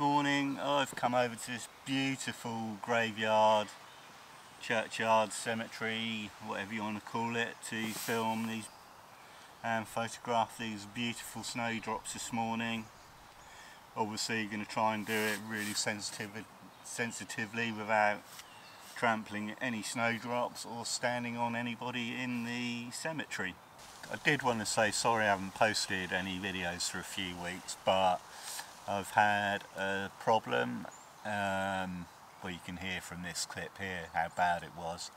morning I've come over to this beautiful graveyard, churchyard, cemetery, whatever you want to call it, to film these and photograph these beautiful snowdrops this morning. Obviously going to try and do it really sensitive, sensitively without trampling any snowdrops or standing on anybody in the cemetery. I did want to say sorry I haven't posted any videos for a few weeks but I've had a problem um, well you can hear from this clip here how bad it was.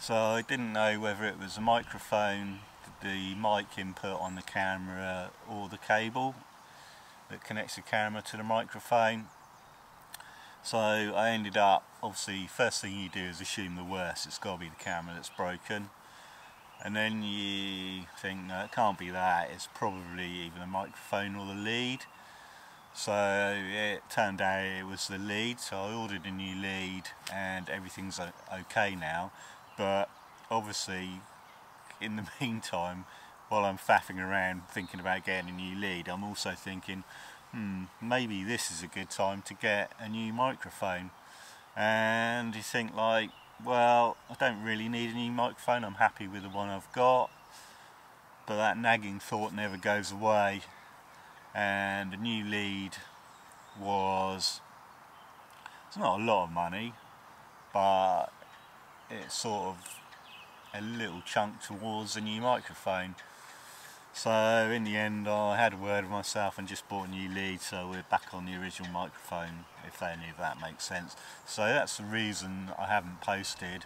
So I didn't know whether it was a microphone the mic input on the camera or the cable that connects the camera to the microphone. So I ended up obviously first thing you do is assume the worst. It's got to be the camera that's broken and then you think no it can't be that. It's probably either the microphone or the lead. So it turned out it was the lead. So I ordered a new lead and everything's okay now. But obviously in the meantime while I'm faffing around thinking about getting a new lead I'm also thinking hmm maybe this is a good time to get a new microphone. And you think like well I don't really need a new microphone. I'm happy with the one I've got. But that nagging thought never goes away. And a new lead was it's not a lot of money but it's sort of a little chunk towards a new microphone so in the end I had a word with myself and just bought a new lead so we're back on the original microphone if any of that makes sense. So that's the reason I haven't posted.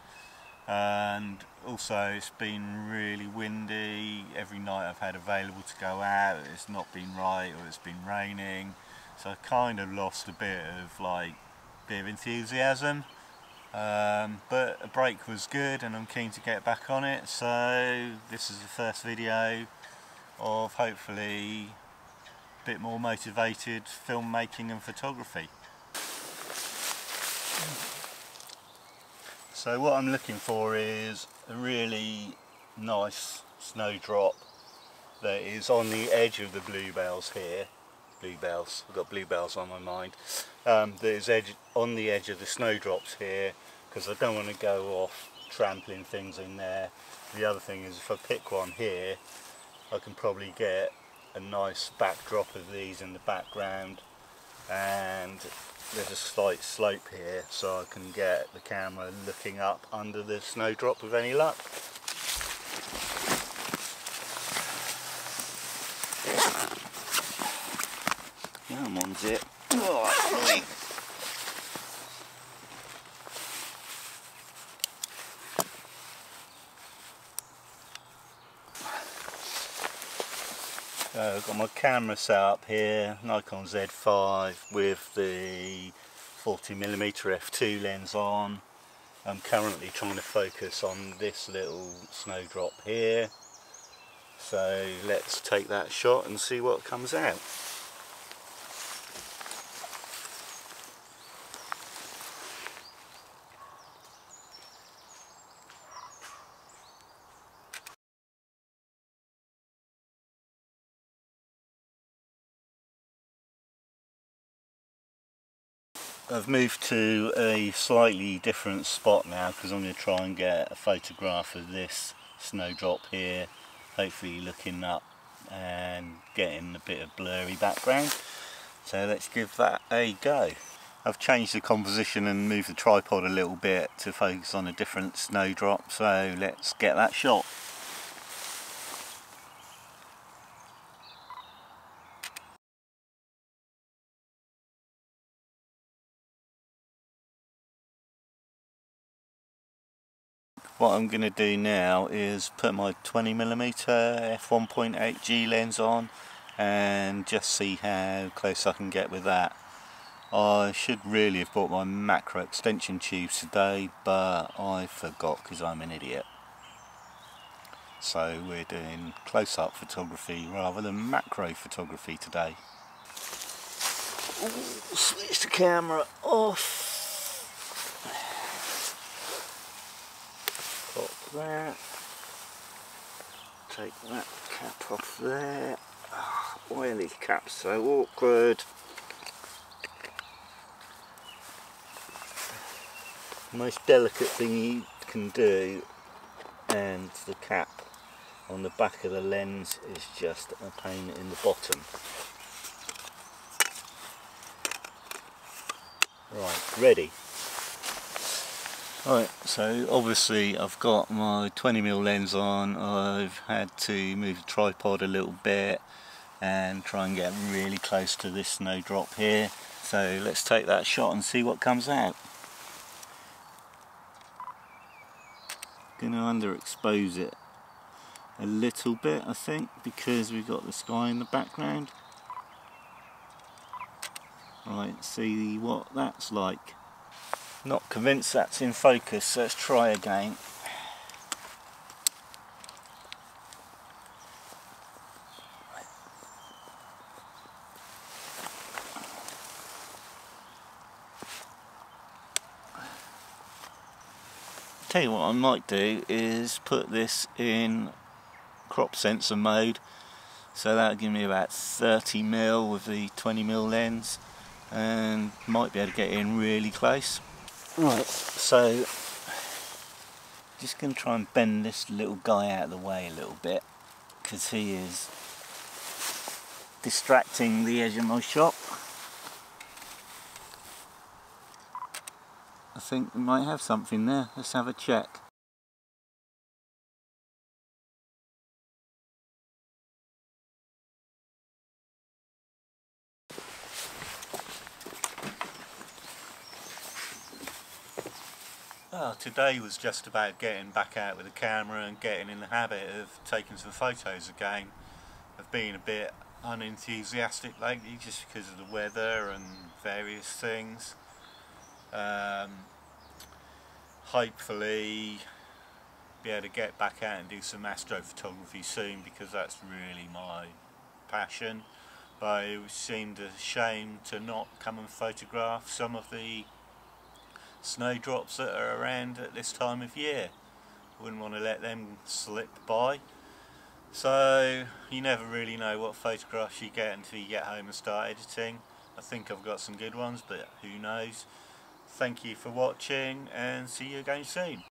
And also it's been really windy. Every night I've had available to go out it's not been right or it's been raining. So I kind of lost a bit of like bit of enthusiasm. Um, but a break was good and I'm keen to get back on it. So this is the first video of hopefully a bit more motivated filmmaking and photography. So what I'm looking for is a really nice snowdrop that is on the edge of the bluebells here. Bluebells, I've got bluebells on my mind. Um, that is edge, on the edge of the snowdrops here because I don't want to go off trampling things in there. The other thing is if I pick one here I can probably get a nice backdrop of these in the background and there's a slight slope here so I can get the camera looking up under the snowdrop with any luck. Come on, zip. Oh, Uh, I've got my camera set up here, Nikon Z5 with the 40mm f2 lens on. I'm currently trying to focus on this little snowdrop here. So let's take that shot and see what comes out. I've moved to a slightly different spot now because I'm going to try and get a photograph of this snowdrop here hopefully looking up and getting a bit of blurry background so let's give that a go. I've changed the composition and moved the tripod a little bit to focus on a different snowdrop so let's get that shot. What I'm going to do now is put my 20mm f1.8G lens on and just see how close I can get with that. I should really have bought my macro extension tubes today but I forgot because I'm an idiot. So we're doing close-up photography rather than macro photography today. Ooh, switch the camera off. That. Take that cap off there. Ah, why are these caps so awkward? most delicate thing you can do and the cap on the back of the lens is just a pain in the bottom. Right, ready. Right, so obviously I've got my 20mm lens on, I've had to move the tripod a little bit and try and get really close to this snowdrop here. So let's take that shot and see what comes out. To underexpose it a little bit I think because we've got the sky in the background. Right, see what that's like. Not convinced that's in focus, so let's try again. Tell you what I might do is put this in crop sensor mode so that'll give me about 30 mil with the 20 mil lens and might be able to get in really close. Right, so just going to try and bend this little guy out of the way a little bit because he is distracting the edge of my shop. I think we might have something there, let's have a check. Well, today was just about getting back out with the camera and getting in the habit of taking some photos again. I've been a bit unenthusiastic lately just because of the weather and various things. Um, hopefully be able to get back out and do some astrophotography soon because that's really my passion. But it seemed a shame to not come and photograph some of the snowdrops that are around at this time of year. Wouldn't want to let them slip by. So you never really know what photographs you get until you get home and start editing. I think I've got some good ones, but who knows. Thank you for watching and see you again soon.